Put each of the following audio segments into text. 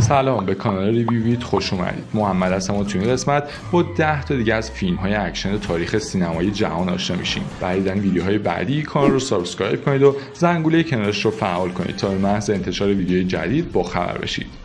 سلام به کانال ریویویت خوش اومدید. محمد هستم تو این قسمت با 10 تا دیگه از فیلم های اکشن تاریخ سینمای جهان آشنا میشیم. برای دیدن ویدیوهای بعدی کانال رو subscribe کنید و زنگوله کنارش رو فعال کنید تا به محض انتشار ویدیوی جدید با خبر بشید.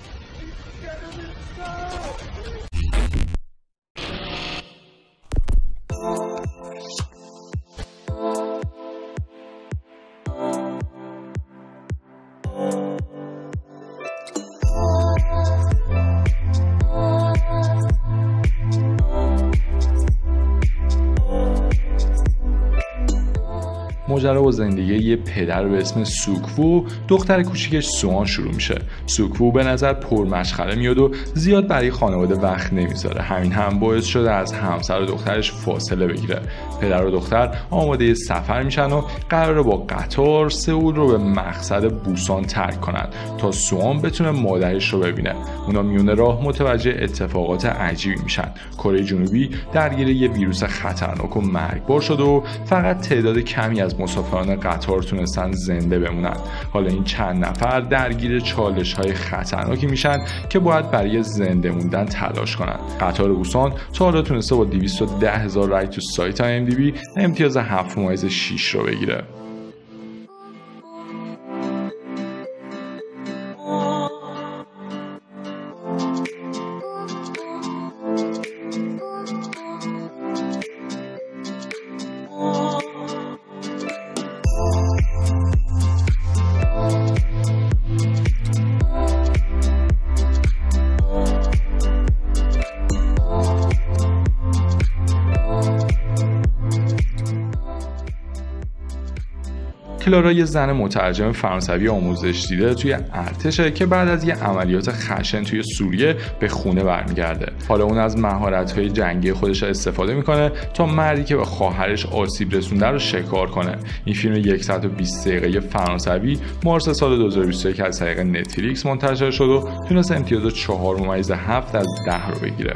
ماجرا با زندگی یه پدر به اسم سوکوو دختر کوچیکش سوان شروع میشه. سوکوو به نظر پرمشغله میاد و زیاد برای خانواده وقت نمی‌ذاره. همین هم باعث شده از همسر و دخترش فاصله بگیره. پدر و دختر آماده سفر میشن و قراره با قطار سئول رو به مقصد بوسان ترک کنند تا سوان بتونه مادرش رو ببینه. اونا میونه راه متوجه اتفاقات عجیبی میشن. کره جنوبی درگیر یه ویروس خطرناک و مرگبار شده و فقط تعداد کمی از مسافران قطار تونستن زنده بمونن. حالا این چند نفر درگیر چالش های خطرناکی میشن که باید برای زنده موندن تلاش کنند قطار بوسان تا حالا تونسته با 210 هزار رای تو سایت IMDb امتیاز 7 6 رو بگیره. کلارا یه زن مترجم فرانسوی آموزش دیده توی ارتشه که بعد از یه عملیات خشن توی سوریه به خونه برمیگرده. حالا اون از مهارت‌های جنگی خودش استفاده می‌کنه تا مردی که به خواهرش آسیب رسونده رو شکار کنه. این فیلم 120 دقیقه فرانسوی مارس سال 2021 از طریق نتفلیکس منتشر شد و تونست امتیاز 4 ممیز 7 از 10 رو بگیره.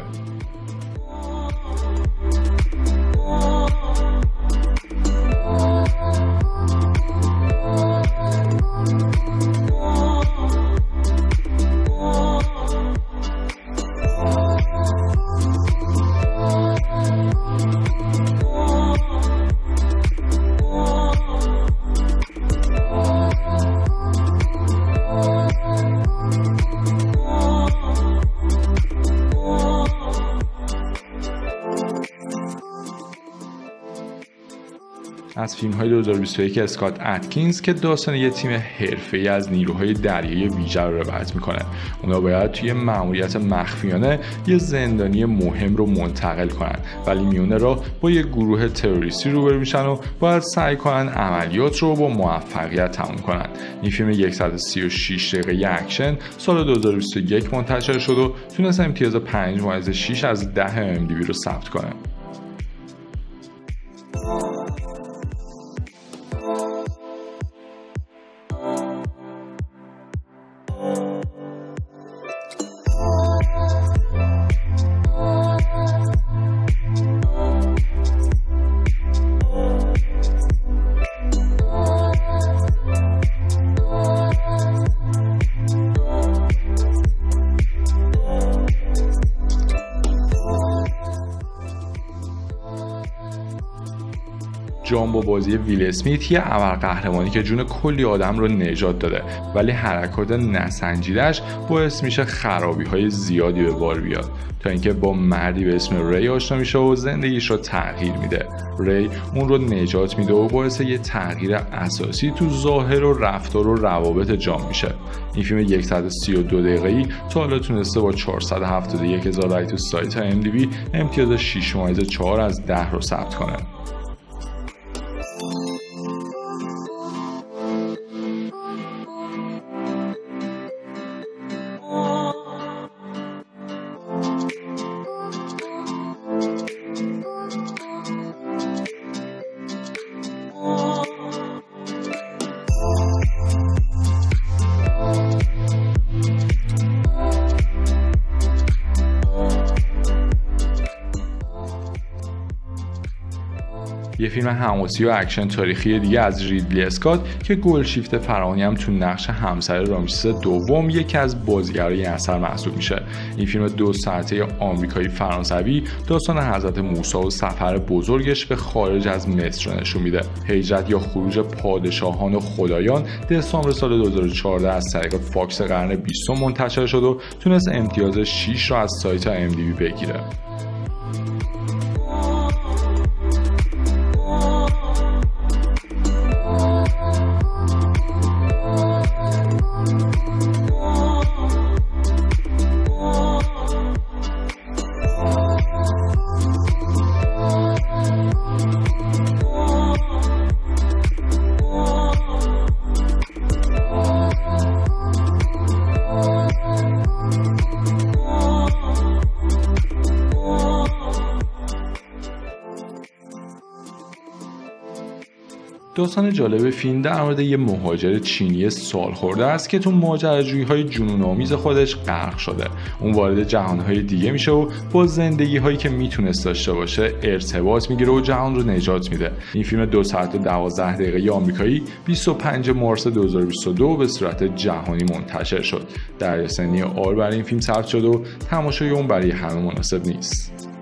از فیلم های 2021 اسکات اتکینز که داستان یه تیمی از نیروهای دریایی ویژه رو روایت می‌کنه. اونا باید توی مأموریت مخفیانه یه زندانی مهم رو منتقل کنن ولی میونه راه با یه گروه تروریستی روبرو میشن و باید سعی کنن عملیات رو با موفقیت تموم کنن. این فیلم 136 دقیقه اکشن سال 2021 منتشر شد و تونست امتیاز 5 6 از 10 IMDb رو ثبت کنه. جان با بازی ویل اسمیت یه قهرمانی که جون کلی آدم رو نجات داده ولی حرکات نسنجیدش باعث میشه خرابی های زیادی به بار بیاد. تا اینکه با مردی به اسم ری آشنا میشه و زندگیش رو تغییر میده. ری اون رو نجات میده و باعث یه تغییر اساسی تو ظاهر و رفتار و روابط جان میشه. این فیلم 132 دقیقه ای تا حالا تونسته با 471 هزار رای تو سایت ام امتیاز 6 4 از 10 رو ثبت کنه. یه فیلم حماسی و اکشن تاریخی دیگه از ریدلی اسکات که گلشیفته فراهانی هم تو نقش همسر رامسیس دوم یکی از بازیگرای این اثر محسوب میشه. این فیلم دو ساعته آمریکایی فرانسوی داستان حضرت موسی و سفر بزرگش به خارج از مصر نشون میده. هجرت یا خروج پادشاهان و خدایان دسامبر سال 2014 از طریق فاکس قرن 20 منتشر شد و تونست امتیاز 6 رو از سایت IMDb بگیره. داستان جالب فیلم در مورد یه مهاجر چینی سال خورده است که تو ماجراجویی های جنون آمیز خودش غرق شده. اون وارد جهان های دیگه میشه و با زندگی هایی که می‌تونست داشته باشه ارتباط می‌گیره و جهان رو نجات میده. این فیلم دو ساعت و دوازده دقیقه آمریکایی 25 مارس 2022 به صورت جهانی منتشر شد. در سنی آر برای این فیلم ثبت شد و تماشای اون برای همه مناسب نیست.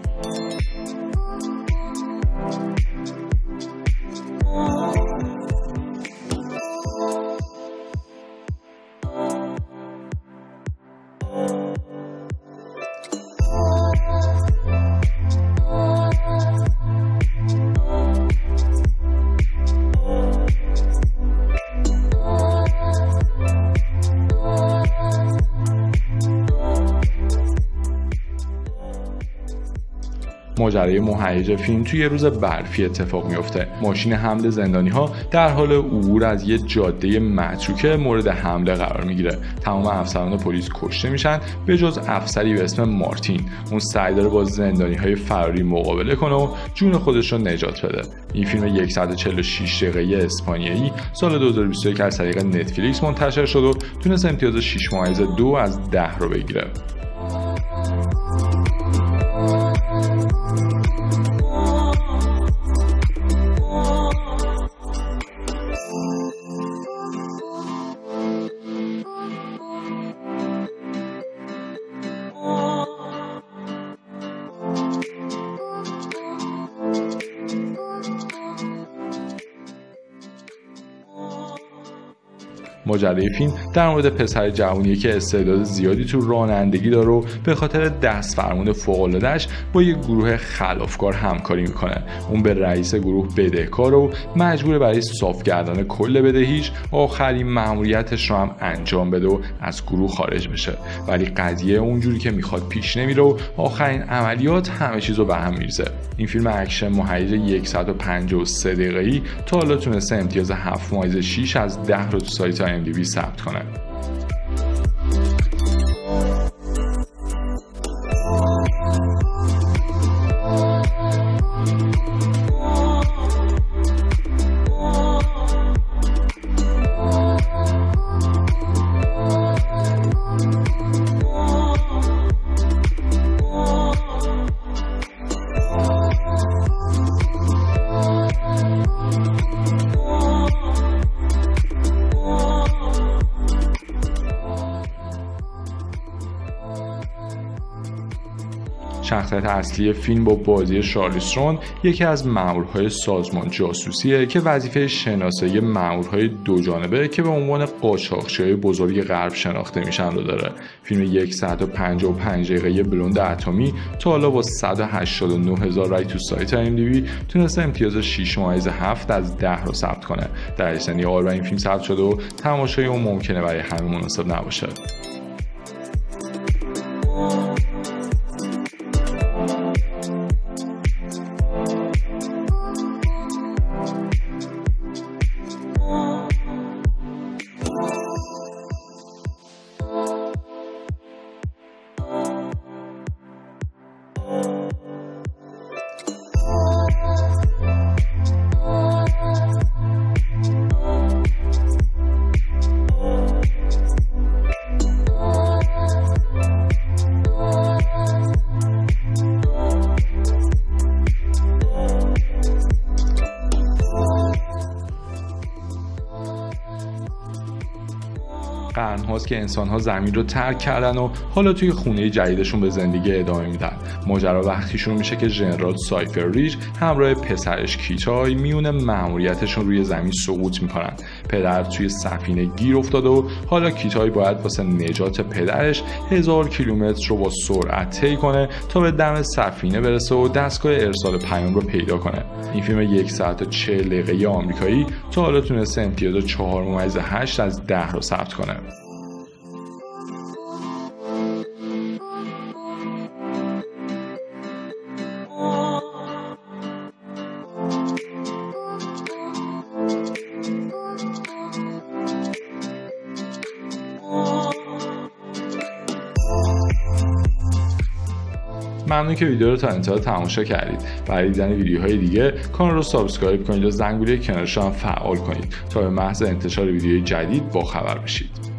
ماجرای مهیج فیلم توی یه روز برفی اتفاق میفته. ماشین حمل زندانی ها در حال عبور از یه جاده متروکه مورد حمله قرار می‌گیره. تمام افسران پلیس کشته میشن به جز افسری به اسم مارتین. اون سعی داره با زندانی های فراری مقابله کنه و جون خودش رو نجات بده. این فیلم 146 دقیقه اسپانیایی سال 2021 از طریق نتفلیکس منتشر شد و تونست امتیاز 6 ممیز دو از 10 رو بگیره. ماجرای فیلم در مورد پسر جوونی که استعداد زیادی تو رانندگی داره و به خاطر دست فرمون فوق‌العاده‌اش با یک گروه خلافکار همکاری می‌کنه. اون به رئیس گروه بدهکار و مجبوره برای صاف کردن کل بدهیش آخرین مأموریتش رو هم انجام بده و از گروه خارج بشه. ولی قضیه اونجوری که می‌خواد پیش نمیره و آخرین عملیات همه چیز رو به هم میریزه این فیلم اکشن مهیج 153 دقیقه‌ای تا حالا تونسته امتیاز 7 ممیز 6 از 10 رو تو سایت IMDb ثبت کنه شخصیت اصلی فیلم با بازی شارلیسترون یکی از مامورهای سازمان جاسوسیه که وظیفه شناسایی مامورهای دو جانبه که به عنوان قاچاقچیهای بزرگ غرب شناخته میشن رو داره. فیلم 155 دقیقه بلوند اتمی تا حالا با 189 هزار رای تو سایت IMDb تونسته امتیاز 6 مایز 7 از 10 رو ثبت کنه. در سنی آر این فیلم ثبت شده و تماشای اون ممکنه برای همه مناسب نباشه. هاست که انسان ها زمین رو ترک کردن و حالا توی خونه جدیدشون به زندگی ادامه میدن. ماجرا وقتی شروع میشه که ژنرال سایفر ریج همراه پسرش کیتای میون مأموریتشون روی زمین سقوط می‌کنن. پدر توی سفینه گیر افتاده و حالا کیتای باید واسه نجات پدرش هزار کیلومتر رو با سرعت طی کنه تا به دم سفینه برسه و دستگاه ارسال پیام رو پیدا کنه. این فیلم یک ساعت و چهل دقیقه آمریکایی تا حالا تونسته امتیاز چهار ممیز هشت از ده رو ثبت کنه. ممنون که ویدیو رو تا انتها تماشا کردید. برای دیدن ویدیوهای دیگه کانال رو سابسکرایب کنید و زنگوله کنارش هم فعال کنید تا به محض انتشار ویدیوی جدید با خبر بشید.